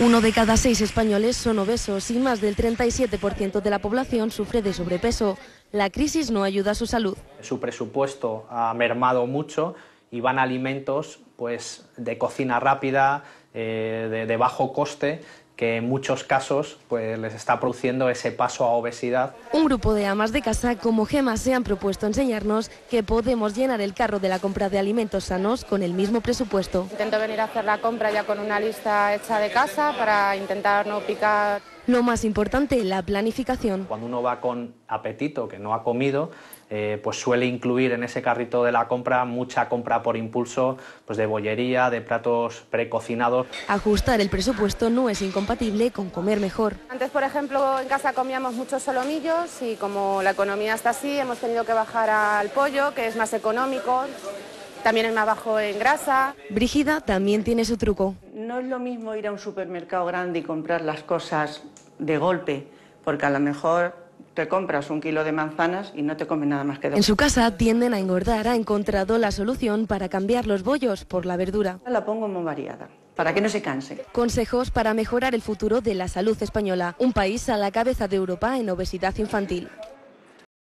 Uno de cada seis españoles son obesos y más del 37% de la población sufre de sobrepeso. La crisis no ayuda a su salud. Su presupuesto ha mermado mucho y van alimentos pues, de cocina rápida, eh, de, de bajo coste que en muchos casos pues, les está produciendo ese paso a obesidad. Un grupo de amas de casa como Gema se han propuesto enseñarnos que podemos llenar el carro de la compra de alimentos sanos con el mismo presupuesto. Intento venir a hacer la compra ya con una lista hecha de casa para intentar no picar. Lo más importante, la planificación. Cuando uno va con apetito, que no ha comido, eh, pues suele incluir en ese carrito de la compra mucha compra por impulso pues de bollería, de platos precocinados. Ajustar el presupuesto no es incompatible con comer mejor. Antes, por ejemplo, en casa comíamos muchos solomillos y como la economía está así, hemos tenido que bajar al pollo, que es más económico. También es más bajo en grasa. Brígida también tiene su truco. No es lo mismo ir a un supermercado grande y comprar las cosas de golpe, porque a lo mejor te compras un kilo de manzanas y no te comes nada más que dos. En su casa tienden a engordar. Ha encontrado la solución para cambiar los bollos por la verdura. La pongo muy variada para que no se canse. Consejos para mejorar el futuro de la salud española, un país a la cabeza de Europa en obesidad infantil.